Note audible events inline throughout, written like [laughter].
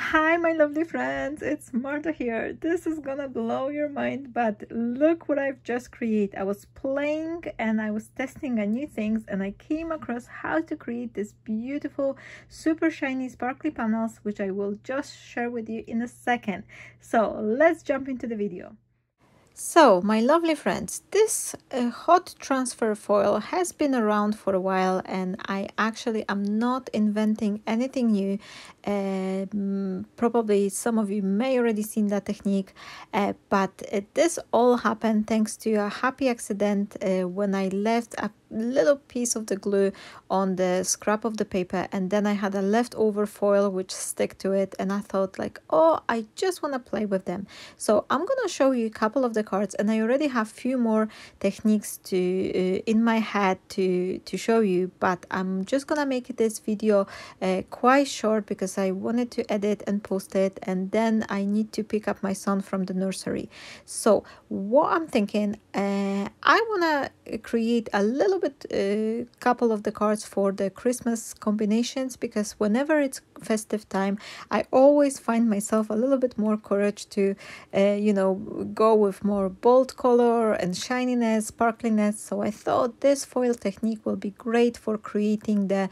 Hi, my lovely friends, it's Marta here. This is gonna blow your mind, but look what I've just created. I was playing and I was testing a new things and I came across how to create this beautiful, super shiny, sparkly panels, which I will just share with you in a second. So let's jump into the video. So, my lovely friends, this uh, hot transfer foil has been around for a while and I actually am not inventing anything new. Uh, probably some of you may already seen that technique, uh, but uh, this all happened thanks to a happy accident uh, when I left a little piece of the glue on the scrap of the paper and then I had a leftover foil which stick to it and I thought like oh I just want to play with them. So I'm gonna show you a couple of the cards and I already have few more techniques to uh, in my head to to show you but I'm just gonna make this video uh, quite short because I wanted to edit and post it and then I need to pick up my son from the nursery. So what I'm thinking uh, I want to create a little little bit a uh, couple of the cards for the Christmas combinations because whenever it's festive time I always find myself a little bit more courage to uh, you know go with more bold color and shininess sparkliness. So I thought this foil technique will be great for creating the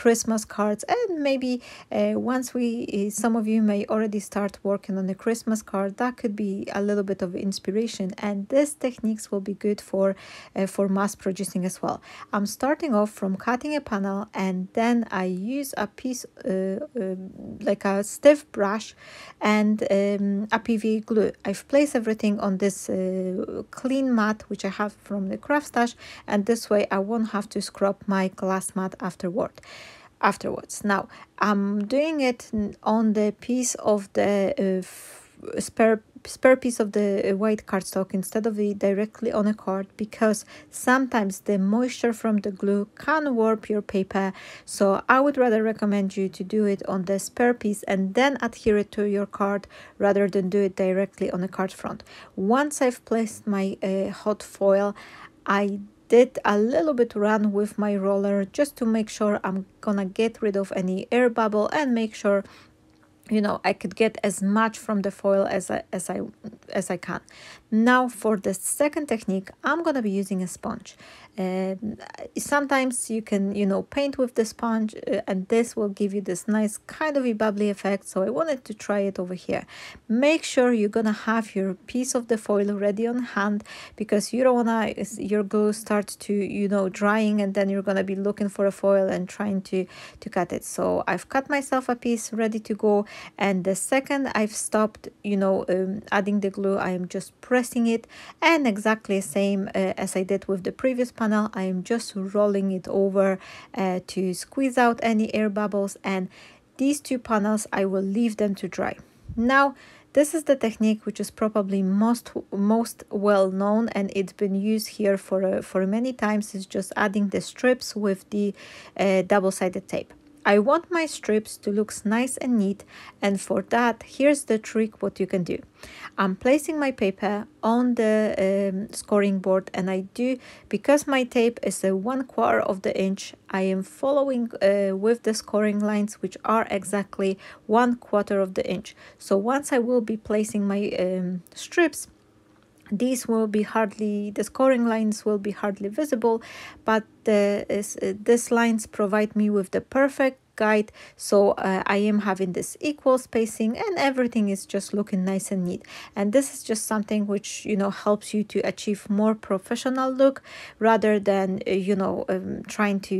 Christmas cards and maybe uh, once we uh, some of you may already start working on the Christmas card that could be a little bit of inspiration and these techniques will be good for uh, for mass producing as well. I'm starting off from cutting a panel and then I use a piece uh, uh, like a stiff brush and um, a PVA glue. I've placed everything on this uh, clean mat which I have from the CraftStash and this way I won't have to scrub my glass mat afterward afterwards. Now I'm doing it on the piece of the uh, spare spare piece of the uh, white cardstock instead of it directly on a card because sometimes the moisture from the glue can warp your paper so I would rather recommend you to do it on the spare piece and then adhere it to your card rather than do it directly on the card front. Once I've placed my uh, hot foil I did a little bit run with my roller just to make sure I'm gonna get rid of any air bubble and make sure you know I could get as much from the foil as I, as I as I can now for the second technique I'm gonna be using a sponge. And sometimes you can you know paint with the sponge uh, and this will give you this nice kind of a bubbly effect so I wanted to try it over here. Make sure you're gonna have your piece of the foil ready on hand because you don't wanna your glue starts to you know drying and then you're gonna be looking for a foil and trying to to cut it. So I've cut myself a piece ready to go and the second I've stopped you know um, adding the glue I am just pressing it and exactly same uh, as I did with the previous panel I am just rolling it over uh, to squeeze out any air bubbles and these two panels I will leave them to dry. Now this is the technique which is probably most most well known and it's been used here for uh, for many times. Is just adding the strips with the uh, double-sided tape I want my strips to look nice and neat and for that here's the trick what you can do. I'm placing my paper on the um, scoring board and I do because my tape is a one quarter of the inch I am following uh, with the scoring lines which are exactly one quarter of the inch. So once I will be placing my um, strips these will be hardly the scoring lines will be hardly visible but the uh, these lines provide me with the perfect guide. So uh, I am having this equal spacing and everything is just looking nice and neat. And this is just something which you know helps you to achieve more professional look rather than uh, you know um, trying to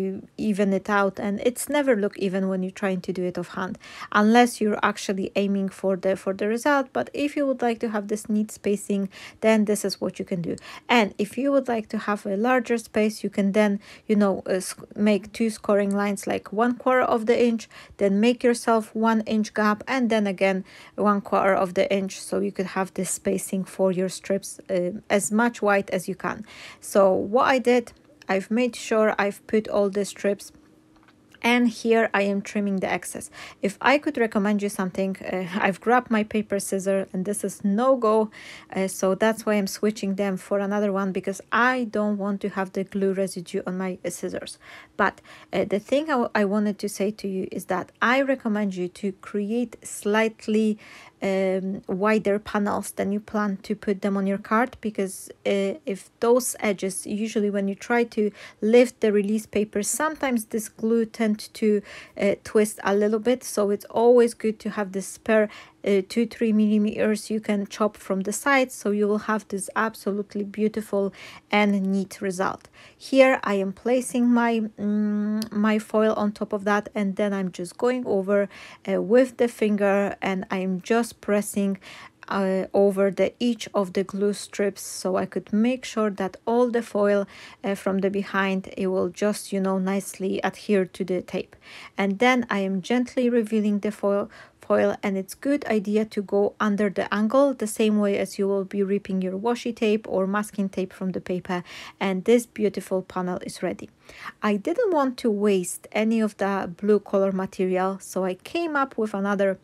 even it out. And it's never look even when you're trying to do it offhand unless you're actually aiming for the for the result. But if you would like to have this neat spacing then this is what you can do. And if you would like to have a larger space you can then you know uh, make two scoring lines like one quarter of the inch then make yourself one inch gap and then again one quarter of the inch so you could have this spacing for your strips uh, as much white as you can. So what I did I've made sure I've put all the strips and here I am trimming the excess. If I could recommend you something, uh, [laughs] I've grabbed my paper scissor and this is no go. Uh, so that's why I'm switching them for another one because I don't want to have the glue residue on my scissors. But uh, the thing I, I wanted to say to you is that I recommend you to create slightly um, wider panels than you plan to put them on your card because uh, if those edges usually when you try to lift the release paper sometimes this glue tends to uh, twist a little bit. So it's always good to have this spare uh, two three millimeters you can chop from the sides. So you will have this absolutely beautiful and neat result. Here i am placing my um, my foil on top of that and then i'm just going over uh, with the finger and i'm just pressing uh, over the each of the glue strips so I could make sure that all the foil uh, from the behind it will just you know nicely adhere to the tape and then I am gently revealing the foil foil and it's good idea to go under the angle the same way as you will be ripping your washi tape or masking tape from the paper and this beautiful panel is ready. I didn't want to waste any of the blue color material so I came up with another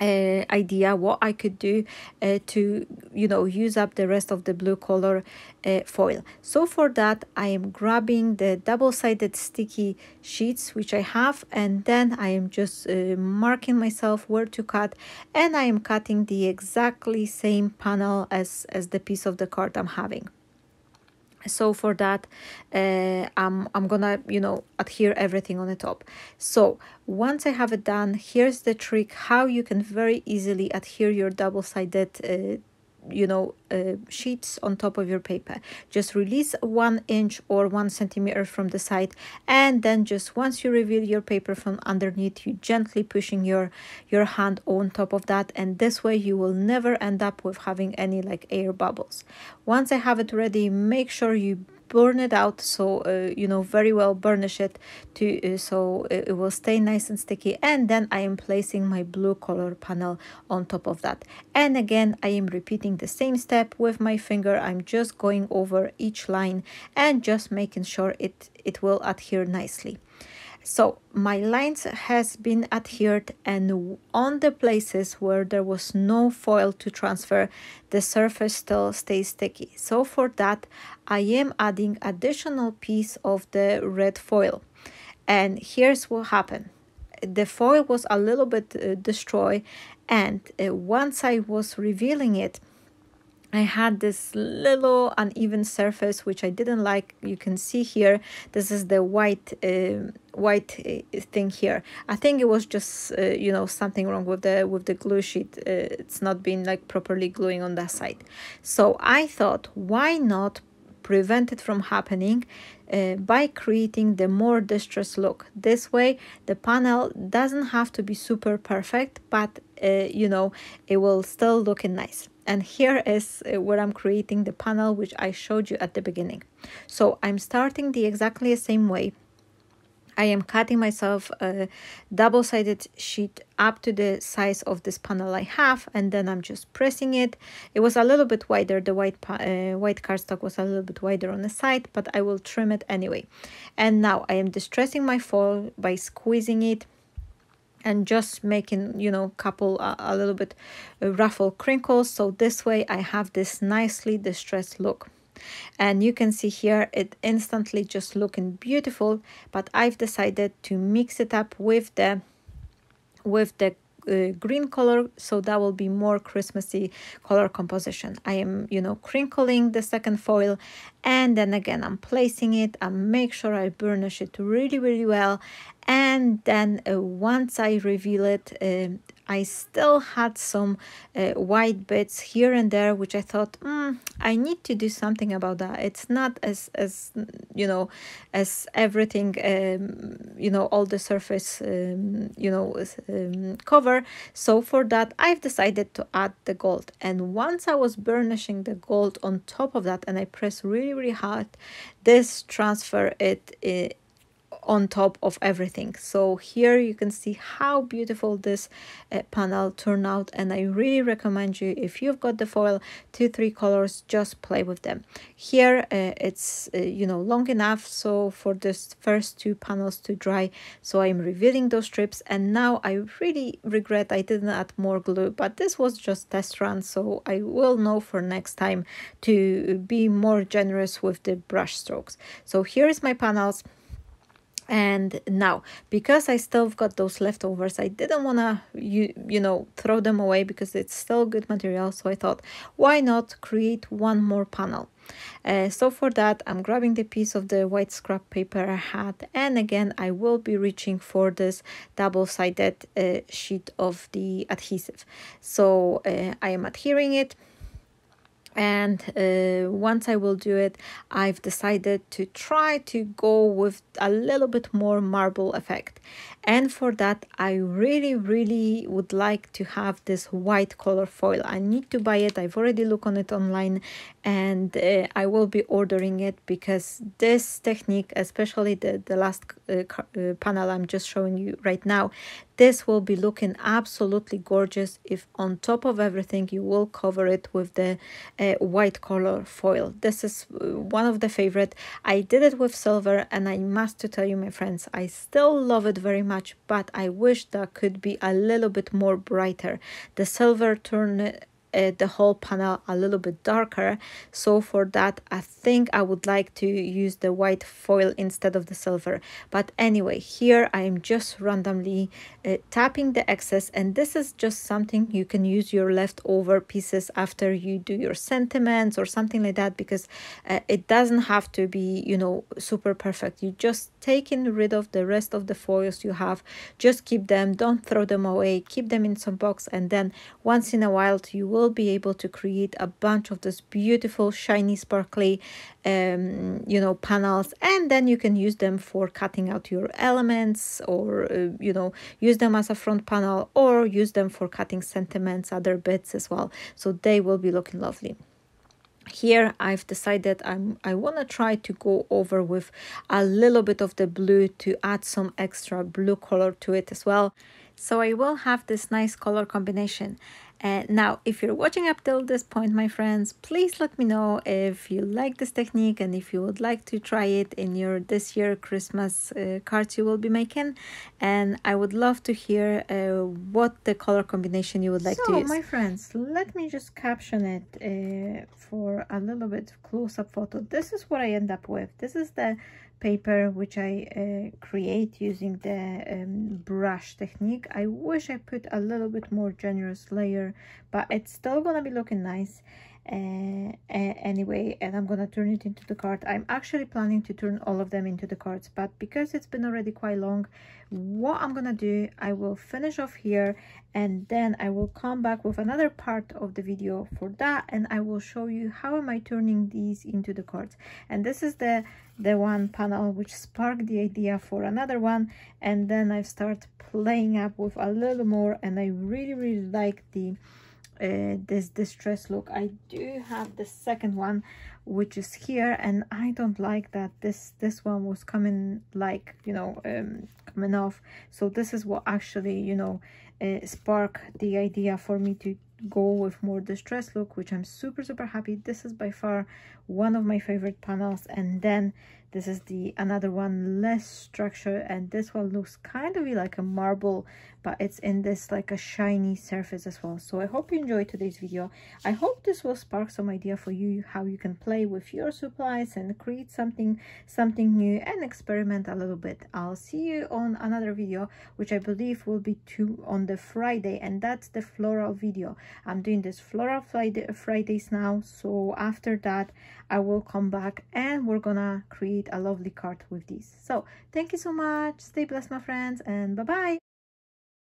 uh, idea what I could do uh, to you know use up the rest of the blue color uh, foil. So for that I am grabbing the double-sided sticky sheets which I have and then I am just uh, marking myself where to cut and I am cutting the exactly same panel as as the piece of the card I'm having so for that uh, I'm, I'm gonna you know adhere everything on the top. So once I have it done here's the trick how you can very easily adhere your double-sided uh, you know uh, sheets on top of your paper. Just release one inch or one centimeter from the side and then just once you reveal your paper from underneath you gently pushing your your hand on top of that and this way you will never end up with having any like air bubbles. Once i have it ready make sure you burn it out so uh, you know very well burnish it to uh, so it, will stay nice and sticky. And then I am placing my blue color panel on top of that. And again I am repeating the same step with my finger. I'm just going over each line and just making sure it it will adhere nicely so my lines has been adhered and on the places where there was no foil to transfer, the surface still stays sticky. So for that, I am adding additional piece of the red foil. And here's what happened. The foil was a little bit uh, destroyed and uh, once I was revealing it, I had this little uneven surface which I didn't like. You can see here, this is the white uh, white thing here. I think it was just uh, you know something wrong with the with the glue sheet. Uh, it's not been like properly gluing on that side. So I thought, why not prevent it from happening uh, by creating the more distressed look. This way, the panel doesn't have to be super perfect, but uh, you know, it will still look nice and here is uh, where I'm creating the panel which I showed you at the beginning. So I'm starting the exactly the same way. I am cutting myself a double-sided sheet up to the size of this panel I have and then I'm just pressing it. It was a little bit wider, the white, uh, white cardstock was a little bit wider on the side, but I will trim it anyway. And now I am distressing my foil by squeezing it and just making you know a couple uh, a little bit uh, ruffle crinkles. So this way I have this nicely distressed look. And you can see here it instantly just looking beautiful but I've decided to mix it up with the with the uh, green color so that will be more Christmassy color composition. I am you know crinkling the second foil and then again I'm placing it I make sure I burnish it really really well and then uh, once I reveal it uh, I still had some uh, white bits here and there which I thought mm, I need to do something about that. It's not as as you know as everything um, you know all the surface um, you know um, cover. So for that I've decided to add the gold. And once I was burnishing the gold on top of that and I press really really hard this transfer it, it on top of everything. So here you can see how beautiful this uh, panel turned out and I really recommend you if you've got the foil two three colors just play with them. Here uh, it's uh, you know long enough so for this first two panels to dry so I'm revealing those strips and now I really regret I didn't add more glue but this was just test run so I will know for next time to be more generous with the brush strokes. So here is my panels and now because i still got those leftovers i didn't want to you you know throw them away because it's still good material. So i thought why not create one more panel? Uh, so for that i'm grabbing the piece of the white scrap paper i had. And again i will be reaching for this double-sided uh, sheet of the adhesive. So uh, i am adhering it and uh, once I will do it I've decided to try to go with a little bit more marble effect. And for that I really really would like to have this white color foil. I need to buy it. I've already looked on it online and uh, I will be ordering it because this technique especially the the last uh, uh panel I'm just showing you right now this will be looking absolutely gorgeous if on top of everything you will cover it with the uh, white color foil. This is uh, one of the favorite. I did it with silver and I must to tell you my friends, I still love it very much, but I wish that could be a little bit more brighter. The silver turned uh, the whole panel a little bit darker. So for that I think I would like to use the white foil instead of the silver. But anyway here I am just randomly uh, tapping the excess and this is just something you can use your leftover pieces after you do your sentiments or something like that because uh, it doesn't have to be you know super perfect. You just taking rid of the rest of the foils you have. Just keep them. Don't throw them away. Keep them in some box and then once in a while you will be able to create a bunch of those beautiful shiny sparkly um, you know panels and then you can use them for cutting out your elements or uh, you know use them as a front panel or use them for cutting sentiments other bits as well. So they will be looking lovely here I've decided I'm I want to try to go over with a little bit of the blue to add some extra blue color to it as well. So I will have this nice color combination uh, now, if you're watching up till this point, my friends, please let me know if you like this technique and if you would like to try it in your this year Christmas uh, cards you will be making. And I would love to hear uh, what the color combination you would like so, to use. So, my friends, let me just caption it uh, for a little bit close-up photo. This is what I end up with. This is the paper which I uh, create using the um, brush technique. I wish I put a little bit more generous layer, but it's still gonna be looking nice uh, anyway and i'm gonna turn it into the card. I'm actually planning to turn all of them into the cards but because it's been already quite long what i'm gonna do i will finish off here and then i will come back with another part of the video for that and i will show you how am i turning these into the cards. And this is the the one panel which sparked the idea for another one and then i start playing up with a little more and i really really like the uh, this distress look i do have the second one which is here and i don't like that this this one was coming like you know um coming off. So this is what actually you know uh, spark the idea for me to go with more distress look which i'm super super happy. This is by far one of my favorite panels and then this is the another one less structure and this one looks kind of like a marble but it's in this like a shiny surface as well. So i hope you enjoyed today's video. I hope this will spark some idea for you how you can play with your supplies and create something something new and experiment a little bit. I'll see you on another video which i believe will be two on the friday and that's the floral video. I'm doing this floral friday fridays now so after that i will come back and we're gonna create a lovely card with these. So thank you so much. Stay blessed my friends and bye bye